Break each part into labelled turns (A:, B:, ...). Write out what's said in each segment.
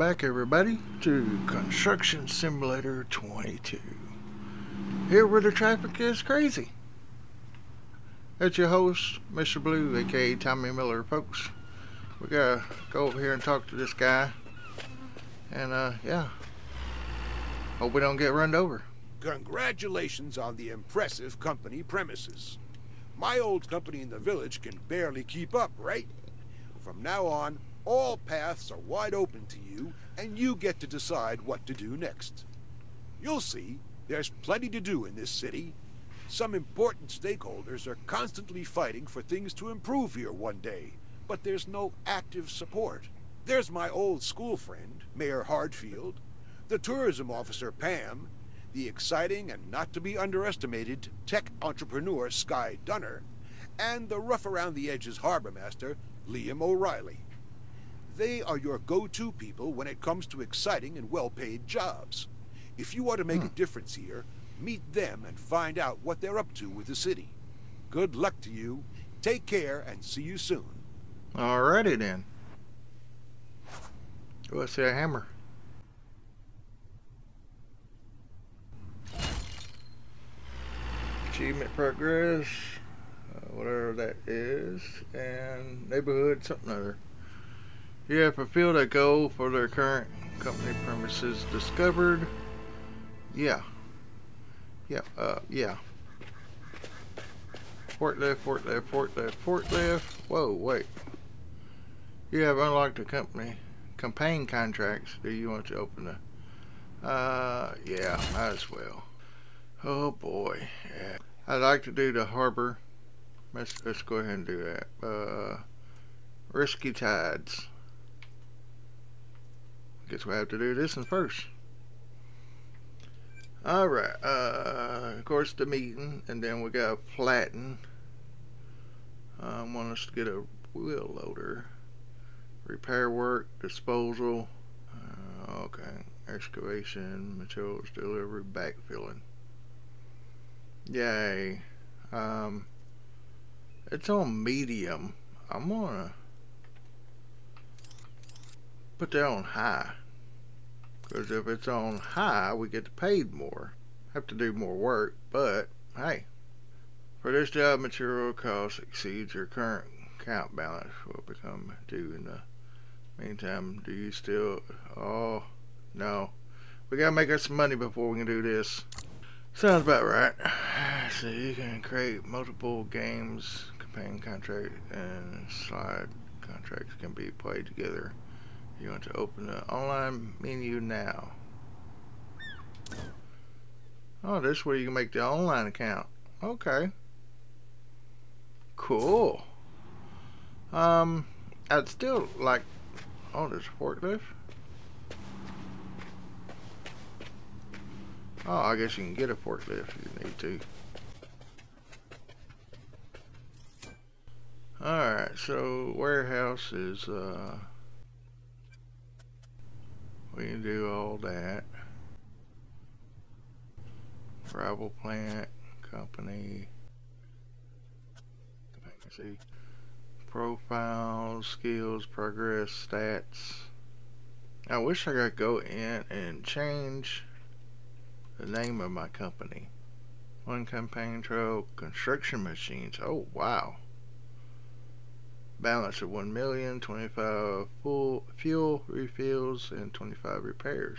A: back everybody to Construction Simulator 22. Here where the traffic is crazy. That's your host, Mr. Blue, aka Tommy Miller, folks. We gotta go over here and talk to this guy. And uh, yeah. Hope we don't get run over.
B: Congratulations on the impressive company premises. My old company in the village can barely keep up, right? From now on, all paths are wide open to you, and you get to decide what to do next. You'll see, there's plenty to do in this city. Some important stakeholders are constantly fighting for things to improve here one day, but there's no active support. There's my old school friend, Mayor Hardfield, the tourism officer, Pam, the exciting and not to be underestimated tech entrepreneur Sky Dunner, and the rough around the edges harbor master Liam O'Reilly. They are your go-to people when it comes to exciting and well-paid jobs. If you want to make hmm. a difference here, meet them and find out what they're up to with the city. Good luck to you. Take care and see you soon.
A: Alrighty then. Let's see a hammer. achievement progress, uh, whatever that is, and neighborhood something other. You have fulfilled a goal for their current company premises discovered. Yeah. Yeah, uh, yeah. Forklift, forklift, forklift, forklift. Whoa, wait. You have unlocked the company campaign contracts. Do you want to open the... Uh, yeah, might as well. Oh boy. Yeah. I'd like to do the harbor. Let's, let's go ahead and do that. Uh, risky tides. Guess we have to do this one first. Alright, uh, of course the meeting, and then we got flatten. I want us to get a wheel loader. Repair work, disposal, uh, okay, excavation, materials delivery, backfilling. Yay. Um, it's on medium. I'm gonna put that on high. Because if it's on high, we get paid more. Have to do more work, but hey. For this job, material cost exceeds your current account balance will become due in the meantime. Do you still... Oh, no. We gotta make us some money before we can do this. Sounds about right. So you can create multiple games, campaign contract, and slide contracts can be played together. You want to open the online menu now. Oh, this is where you can make the online account. Okay. Cool. Um, I'd still like... Oh, there's a forklift. Oh, I guess you can get a forklift if you need to. Alright, so warehouse is, uh, we can do all that. Gravel plant, company, see, profiles, skills, progress, stats. I wish I could go in and change the name of my company. One campaign trail construction machines. Oh wow. Balance of 1 million, 25 full fuel refills, and 25 repairs.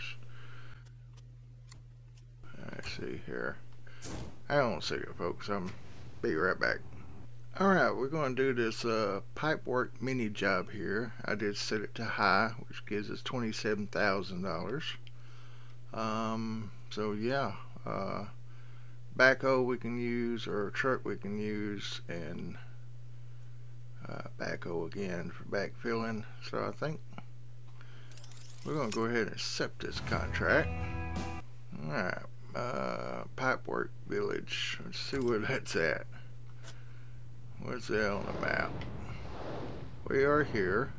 A: Let's see here. I don't see it, folks. I'm be right back. Alright, we're going to do this uh, pipe work mini job here. I did set it to high, which gives us $27,000. Um, so yeah, uh, backhoe we can use or truck we can use and uh, backhoe again for backfilling. So I think we're going to go ahead and accept this contract. Alright, uh, Pipework Village. Let's see where that's at. Where's that on the map? We are here.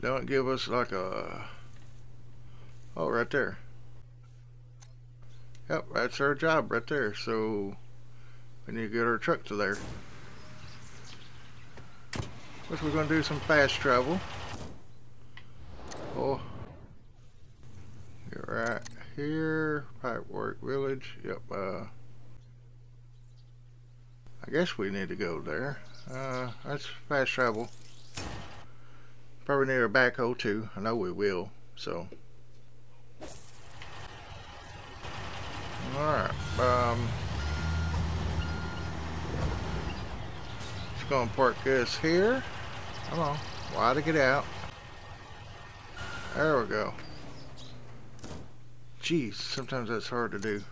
A: Don't give us like a Oh, right there. Yep, that's our job right there. So we need to get our truck to there. Guess we're going to do some fast travel. Oh. Get right here. Pipework Village. Yep. Uh, I guess we need to go there. Uh, that's fast travel. Probably need a backhoe too. I know we will. So. Alright. Um. Just gonna park this here. Come on. Why to get out? There we go. Jeez, sometimes that's hard to do.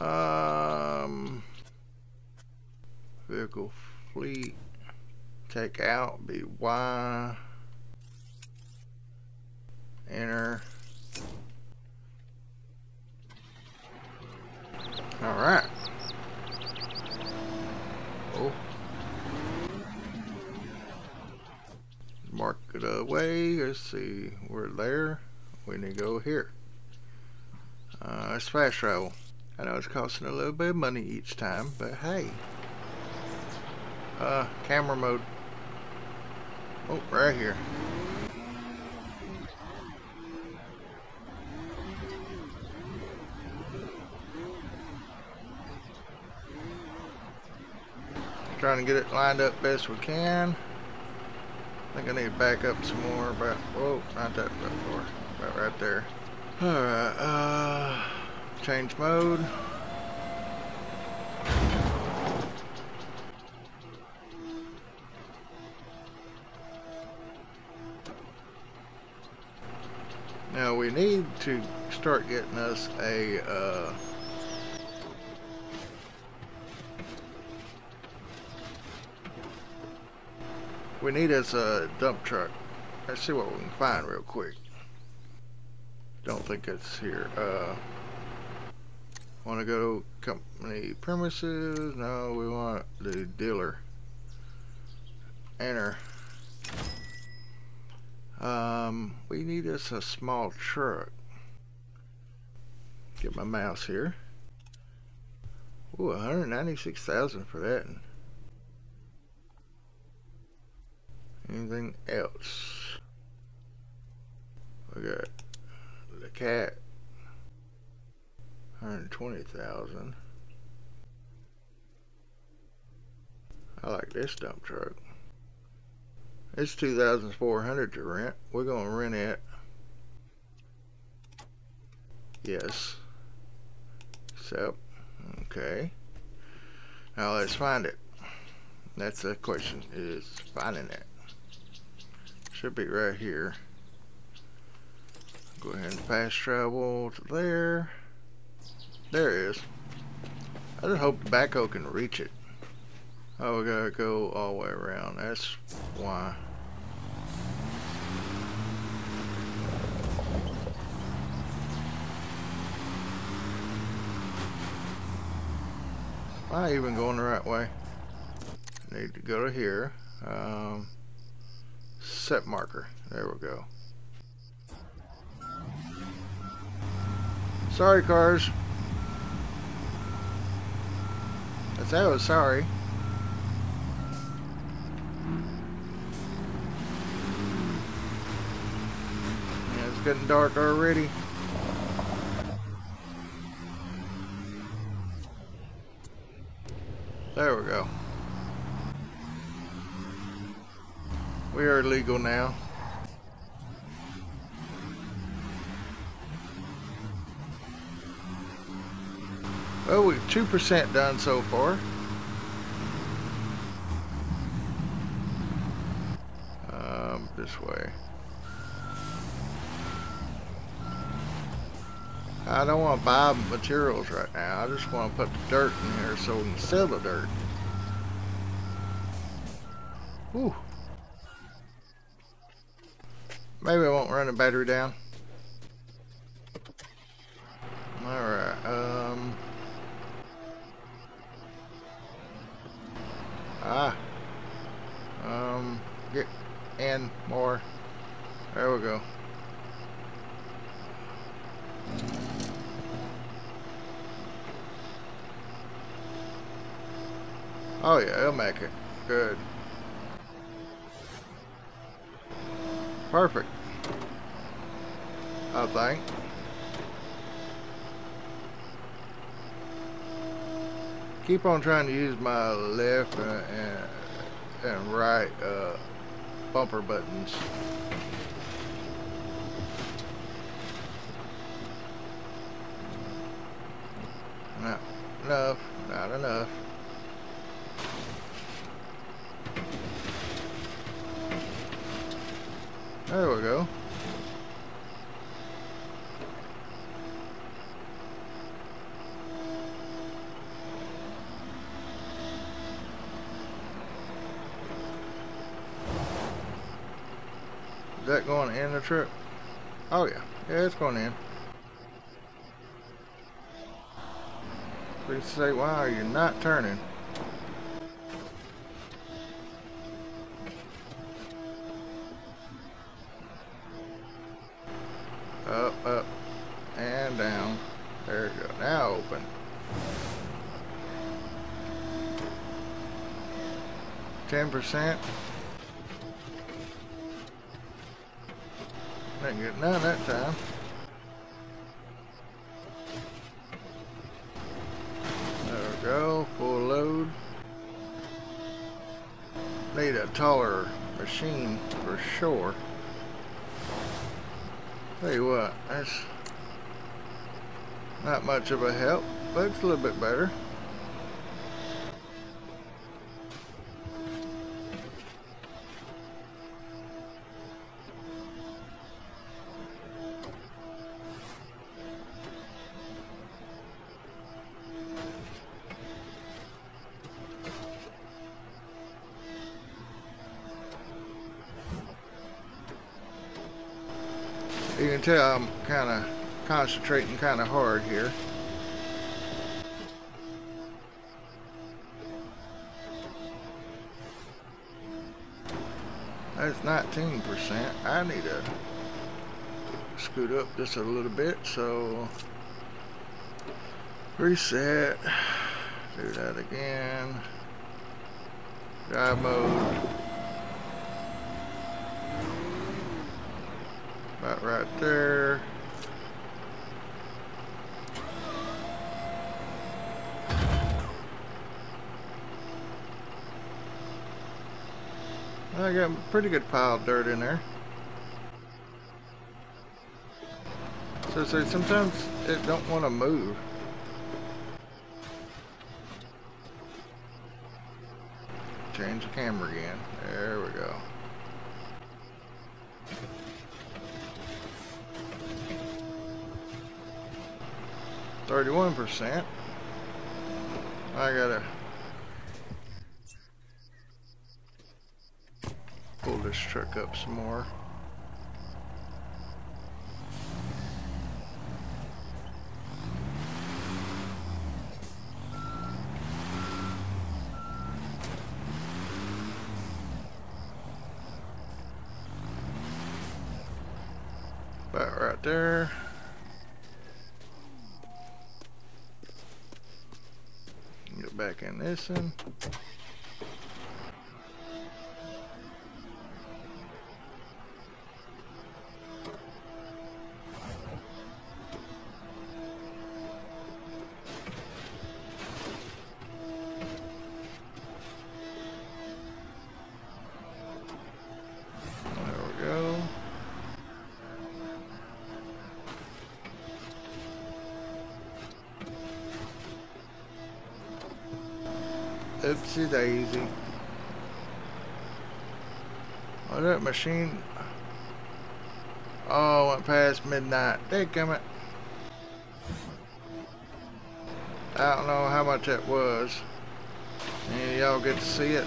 A: Um, vehicle fleet. Take out, be Y. Enter. Alright. Oh. Mark it away. Let's see. We're there. We need to go here. Uh, it's fast travel. I know it's costing a little bit of money each time, but hey. Uh, camera mode. Oh, right here. Trying to get it lined up best we can. I think I need to back up some more, but whoa, not that far. About right there. Alright, uh, change mode. Now we need to start getting us a, uh, we need us a dump truck. Let's see what we can find real quick. Don't think it's here. Uh, want to go company premises? No, we want the dealer. Enter. Um, we need us a small truck. Get my mouse here. Ooh, 196,000 for that. Anything else? We got the cat. 120,000. I like this dump truck. It's 2,400 to rent. We're going to rent it. Yes. So, okay. Now let's find it. That's the question, is finding it. Should be right here. Go ahead and fast travel to there. There it is. I just hope the backhoe can reach it. Oh, we gotta go all the way around. That's why. Am I even going the right way? Need to go to here. Um, set marker. There we go. Sorry, cars. I said I was sorry. Yeah, it's getting dark already. There we go. We are legal now. Well, we've 2% done so far. Um, this way. I don't want to buy materials right now. I just want to put the dirt in here so we can sell the dirt. Whew. Maybe I won't run the battery down. Alright, um... Ah. Um, get in more. There we go. Oh yeah, it'll make it. Good. Perfect. I think. Keep on trying to use my left and, and, and right uh, bumper buttons. Not enough, not enough. There we go. That going in the trip? Oh yeah, yeah, it's going in. Please say, why are you not turning? Up, up, and down. There you go. Now open. Ten percent. Didn't get none that time. There we go. Full load. Need a taller machine for sure. Tell you what, that's not much of a help, but it's a little bit better. Tell I'm kind of concentrating kind of hard here. That's 19%. I need to scoot up just a little bit, so reset, do that again, drive mode. About right there. I got a pretty good pile of dirt in there. So, so sometimes it don't want to move. Change the camera again. There we go. Thirty-one percent. I gotta pull this truck up some more. About right there. Get back Oopsie daisy. Oh, that machine. Oh, went past midnight. Dadgummit. I don't know how much that was. Any y'all get to see it?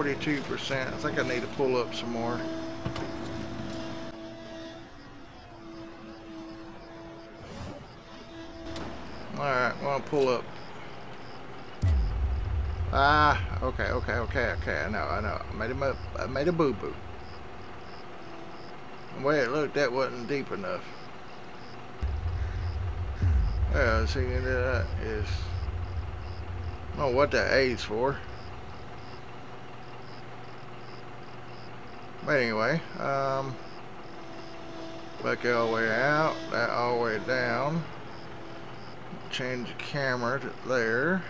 A: 42%, I think I need to pull up some more. Alright, I'm gonna pull up. Ah, okay, okay, okay, okay, I know, I know. I made a, mo- I made a boo-boo. The way it looked, that wasn't deep enough. Yeah, see, that is. I don't know what that A's for. But anyway, um, back all the way out, that all the way down. Change the camera to there.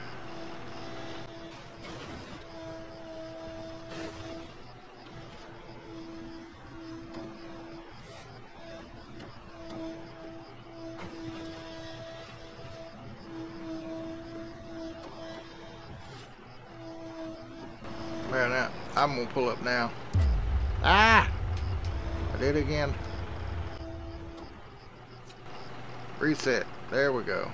A: Man, I'm gonna pull up now. Ah! I did it again. Reset. There we go.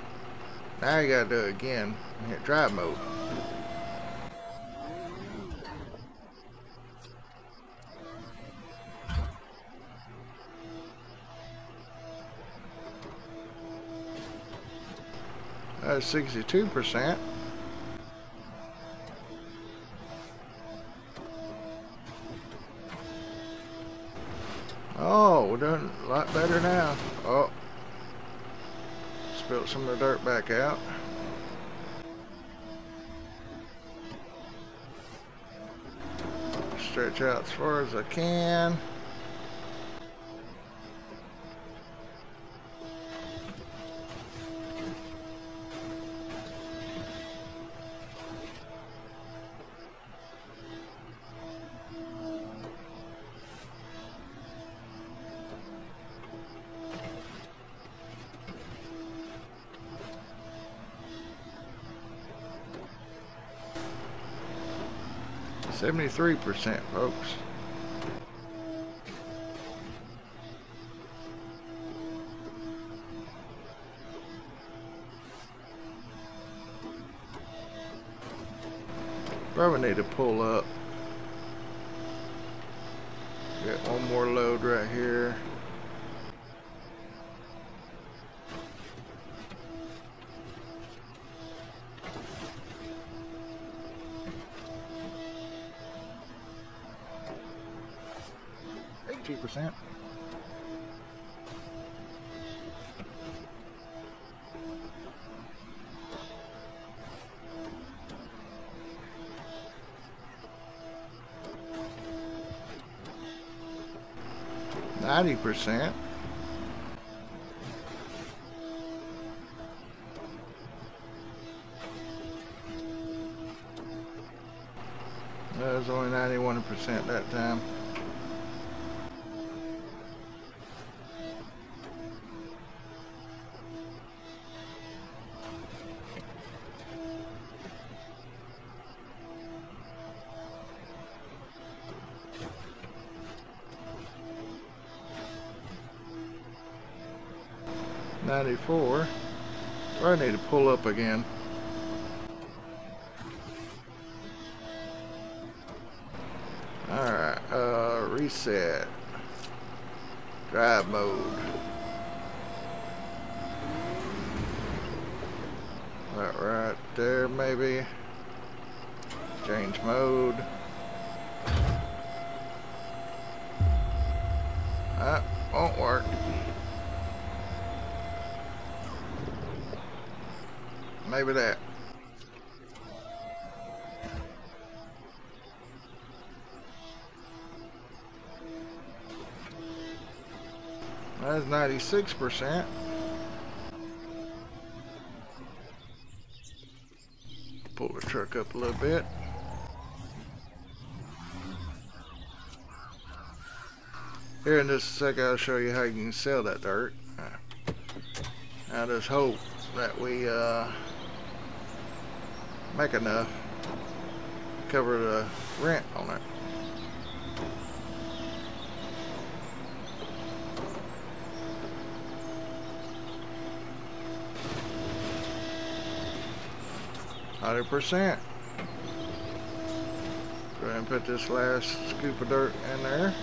A: Now you gotta do it again. Hit drive mode. That's 62%. A lot better now. Oh. Spilt some of the dirt back out. Stretch out as far as I can. Seventy-three percent, folks. Probably need to pull up. Get one more load right here. Eighteen percent. Ninety percent. That was only ninety-one percent that time. Ninety-four. I need to pull up again. Alright, uh, reset. Drive mode. That right there, maybe. Change mode. That won't work. Maybe that. That's 96%. Pull the truck up a little bit. Here in just a second I'll show you how you can sell that dirt. I just hope that we uh, make enough to cover the rent on it. Hundred percent. Go ahead and put this last scoop of dirt in there.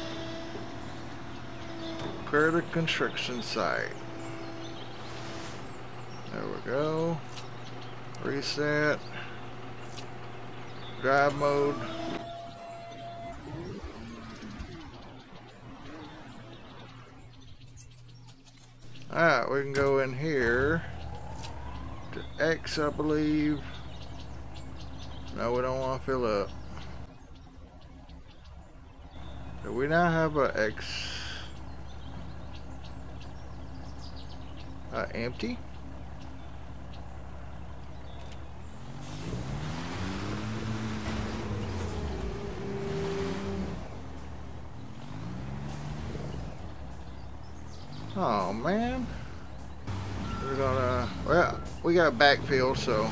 A: Clear the construction site. There we go. Reset. Drive mode. Alright, we can go in here to X, I believe. No, we don't want to fill up. Do we now have a X uh, empty? Oh man. We're gonna well we got backfill so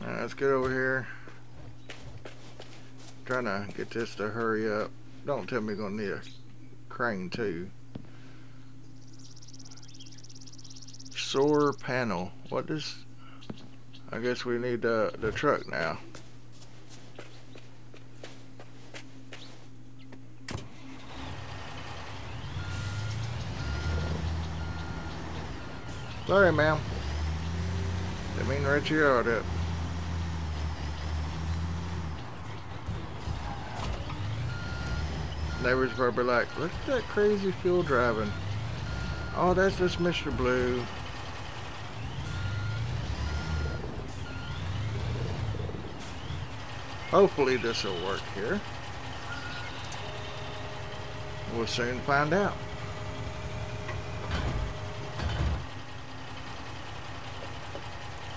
A: right, let's get over here. Trying to get this to hurry up. Don't tell me you're gonna need a crane too. Solar panel. What does I guess we need the the truck now. Sorry, ma'am. Didn't mean to write you out it. Neighbors probably like, look at that crazy fuel driving. Oh, that's just Mr. Blue. Hopefully this will work here. We'll soon find out.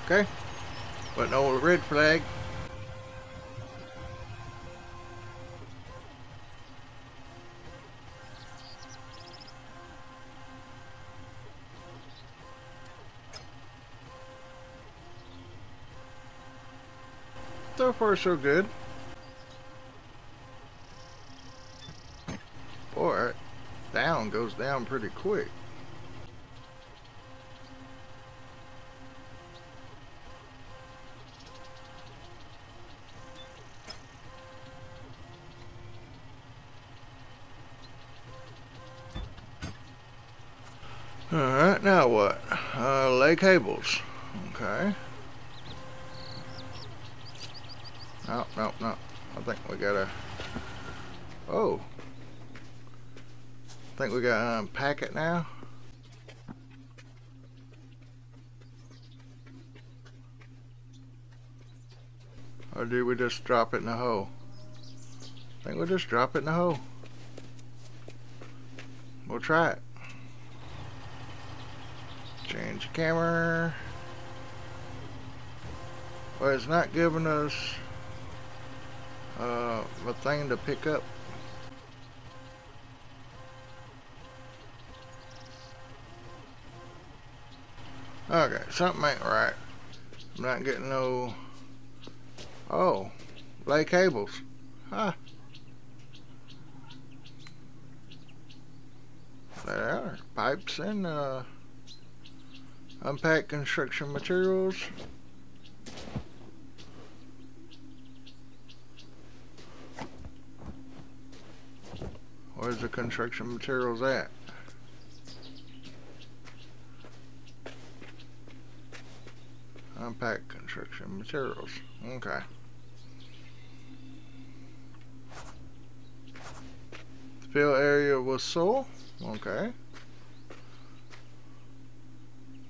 A: Okay. But no red flag. So far so good. Boy, down goes down pretty quick. Now what? Uh, lay cables. Okay. No, no, no. I think we gotta... Oh. I think we gotta unpack it now. Or do we just drop it in the hole? I think we'll just drop it in the hole. We'll try it. Camera. Well, it's not giving us uh, a thing to pick up. Okay, something ain't right. I'm not getting no... Oh, lay cables. Huh. There are pipes and uh, unpack construction materials. Where's the construction materials at? Unpack construction materials. Okay. Fill area was soil. Okay.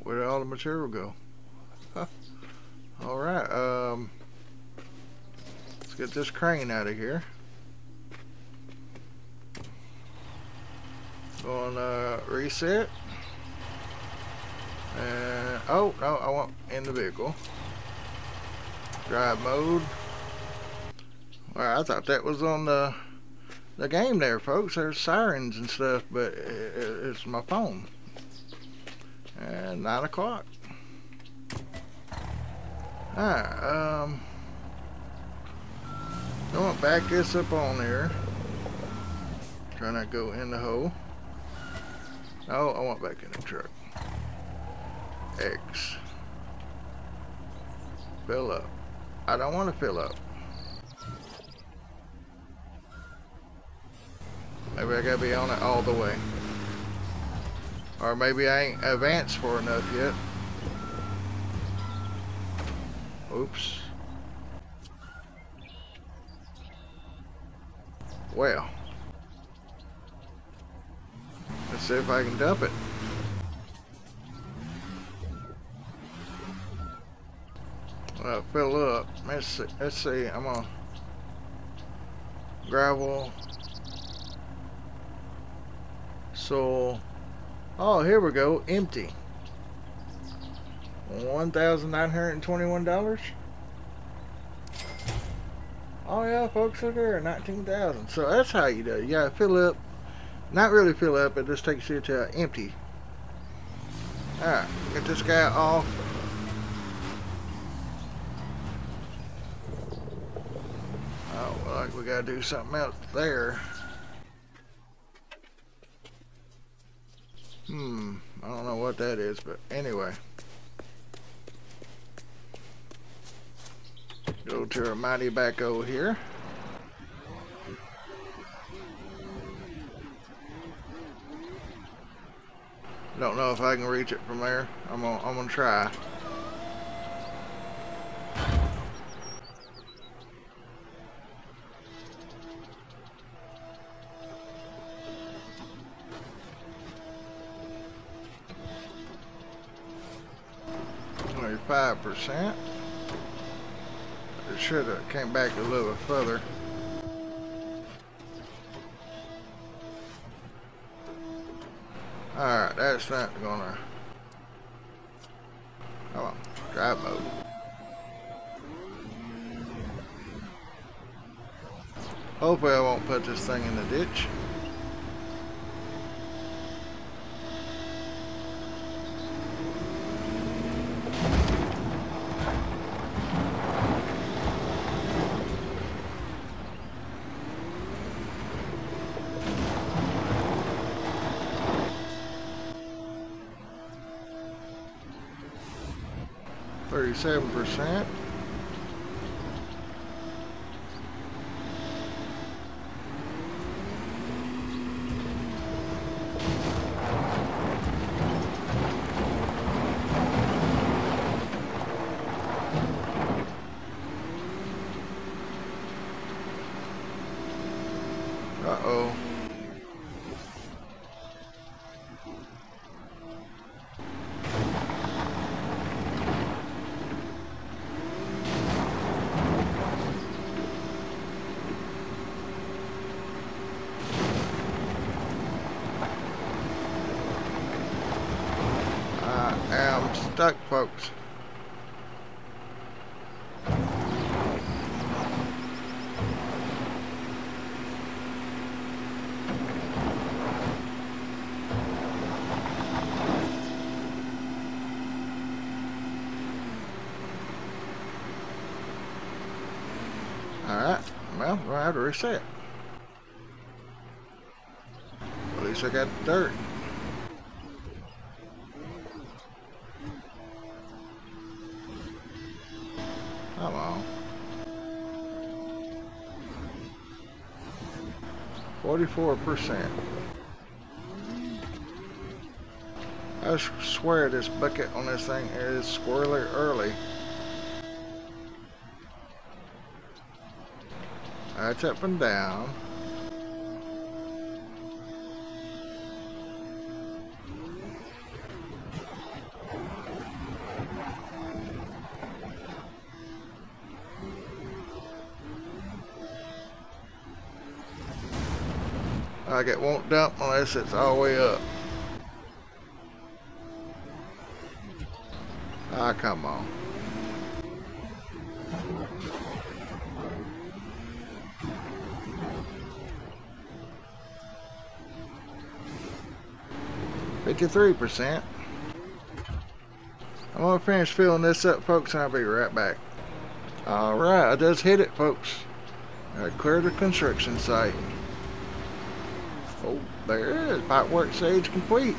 A: Where did all the material go? Huh. Alright, um, let's get this crane out of here. Going to reset. And, oh, no, I want in the vehicle. Drive mode. Well, I thought that was on the the game there, folks. There's sirens and stuff, but it, it's my phone. And 9 o'clock. Alright, um... I'm to back this up on there. Try not to go in the hole. Oh, I want back in the truck. X. Fill up. I don't want to fill up. Maybe I gotta be on it all the way. Or maybe I ain't advanced far enough yet. Oops. Well. Let's see if I can dump it. Well, fill up. Let's see. Let's see. I'm on gravel, soil, Oh, here we go. Empty. One thousand nine hundred twenty-one dollars. Oh yeah, folks, look here, nineteen thousand. So that's how you do. it. You gotta fill up. Not really fill up. It just takes you to empty. All right, get this guy off. Oh, well, like we gotta do something else there. Hmm, I don't know what that is, but anyway. Go to our mighty backhoe here. Don't know if I can reach it from there. I'm gonna, I'm gonna try. Percent. It should have came back a little further. Alright, that's not gonna... Come on, drive mode. Hopefully I won't put this thing in the ditch. 37%. Reset. At least I got dirt. Oh, Come on. Forty-four percent. I swear this bucket on this thing is squirrely early. That's up and down. Like it won't dump unless it's all the way up. Ah, come on. Fifty-three percent. I'm gonna finish filling this up, folks, and I'll be right back. All right, I just hit it, folks. I cleared the construction site. Oh, there it is. Pipe work stage complete.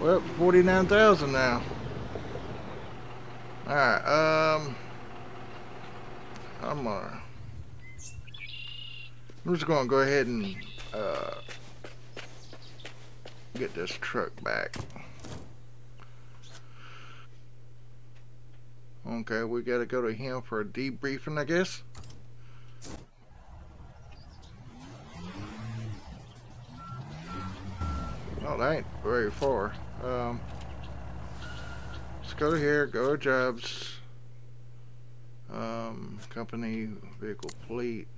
A: We're up to 49,000 now. Alright, um... I'm gonna... I'm just gonna go ahead and, uh... Get this truck back. Okay, we gotta go to him for a debriefing, I guess. Oh, that ain't very far. Um, let's go to here, go to jobs. Um, company vehicle fleet.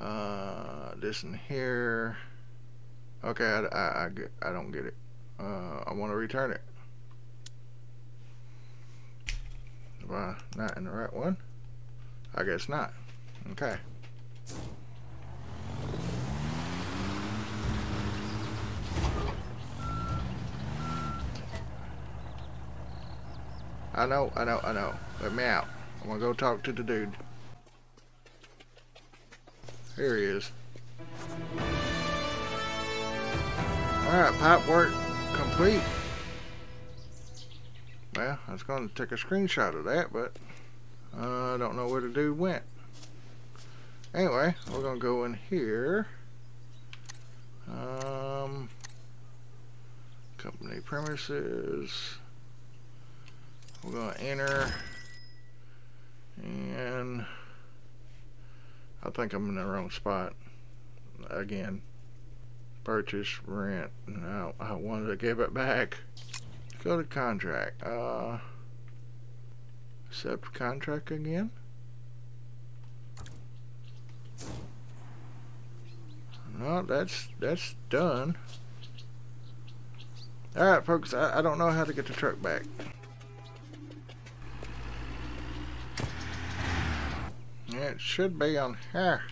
A: Uh, this in here. Okay, I, I, I, get, I don't get it. Uh, I want to return it. Am I not in the right one? I guess not. Okay. I know, I know, I know. Let me out. I'm gonna go talk to the dude. Here he is. Alright, pipe work complete. Well, I was going to take a screenshot of that, but I don't know where the dude went. Anyway, we're going to go in here. Um, company premises. We're going to enter. And I think I'm in the wrong spot. Again, purchase, rent. No, I wanted to give it back. Go to contract. Uh, accept contract again. No, that's that's done. All right, folks. I, I don't know how to get the truck back. It should be on here.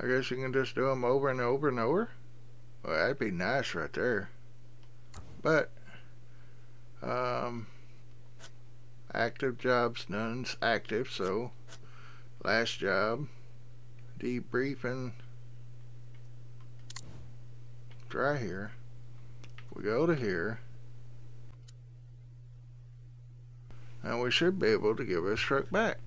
A: I guess you can just do them over and over and over. Well, that'd be nice right there. But, um, active jobs, none's active, so last job, debriefing, try here. We go to here. and we should be able to give this truck back.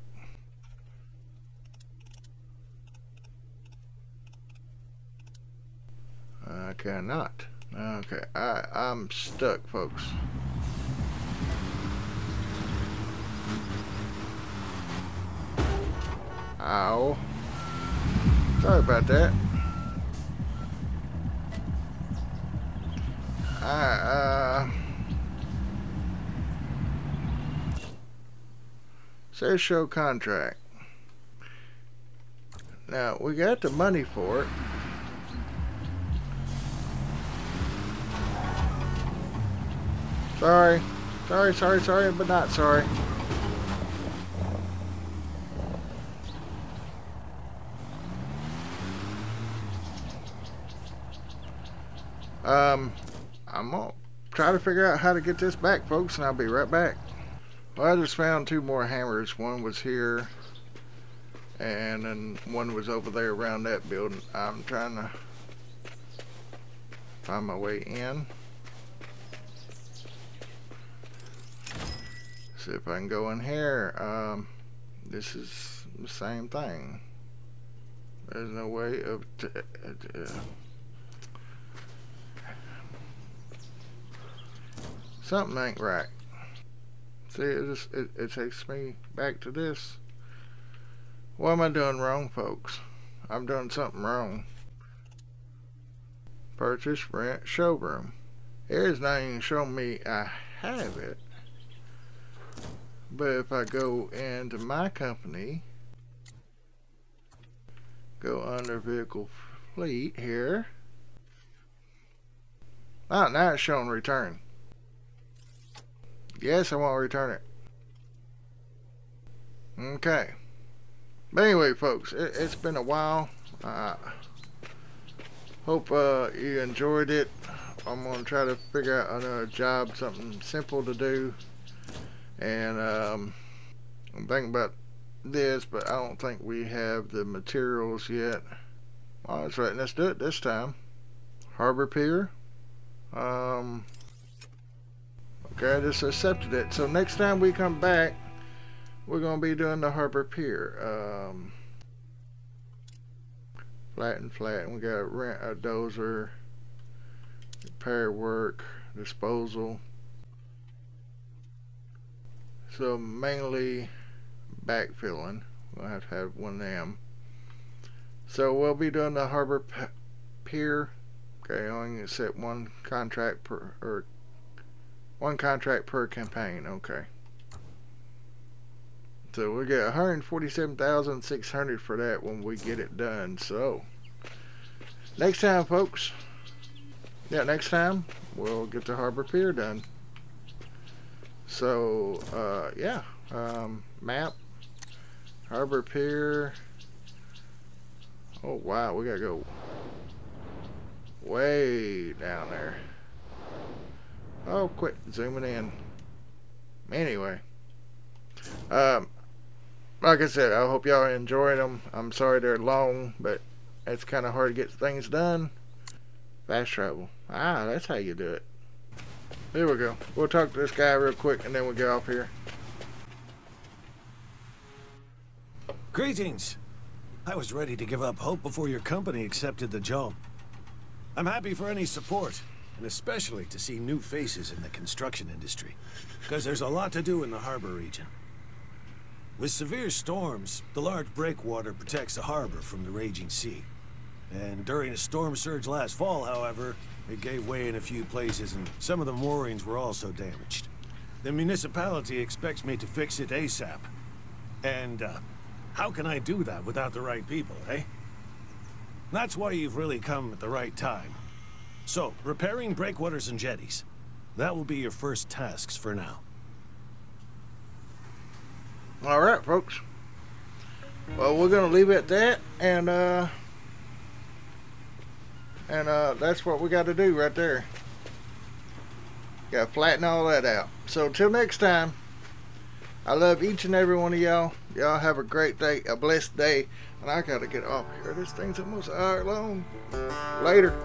A: I cannot. Okay, I, I'm stuck, folks. Ow. Sorry about that. I, uh... Says show contract. Now, we got the money for it. Sorry. Sorry, sorry, sorry, but not sorry. Um, I'm gonna try to figure out how to get this back, folks, and I'll be right back. Well, I just found two more hammers. One was here, and then one was over there around that building. I'm trying to find my way in. See if I can go in here. Um, this is the same thing. There's no way of... Uh, something ain't right. See, it, just, it, it takes me back to this. What am I doing wrong, folks? I'm doing something wrong. Purchase, rent, showroom. It is not even showing me I have it. But if I go into my company, go under vehicle fleet here. Oh, now it's showing return. Yes, I want to return it. Okay. But anyway, folks, it, has been a while. Uh, hope uh, you enjoyed it. I'm going to try to figure out another job, something simple to do. And um, I'm thinking about this, but I don't think we have the materials yet. Well, that's right. Let's do it this time. Harbor Pier. Um, Okay, I just accepted it. So next time we come back, we're going to be doing the Harbor Pier. Um, flat and flat. And we got a, rent, a dozer, repair work, disposal. So mainly backfilling. We'll have to have one of them. So we'll be doing the Harbor Pier. Okay, only set one contract per or one contract per campaign, okay. So we'll get 147,600 for that when we get it done. So next time, folks. Yeah, next time we'll get the harbor pier done. So uh, yeah, um, map, harbor pier. Oh wow, we gotta go way down there. Oh, quit zooming in. Anyway, um, like I said, I hope y'all enjoyed them. I'm sorry they're long, but it's kind of hard to get things done. Fast travel. Ah, that's how you do it. There we go. We'll talk to this guy real quick and then we'll get off here.
C: Greetings. I was ready to give up hope before your company accepted the job. I'm happy for any support, and especially to see new faces in the construction industry, because there's a lot to do in the harbor region. With severe storms, the large breakwater protects the harbor from the raging sea. And during a storm surge last fall, however, it gave way in a few places and some of the moorings were also damaged. The municipality expects me to fix it ASAP. And, uh, how can I do that without the right people, eh? That's why you've really come at the right time. So, repairing breakwaters and jetties. That will be your first tasks for now.
A: All right, folks. Well, we're going to leave it at that, and, uh, and uh, that's what we got to do right there. Got to flatten all that out. So till next time, I love each and every one of y'all. Y'all have a great day, a blessed day. And I got to get off here. This thing's almost an hour long. Later.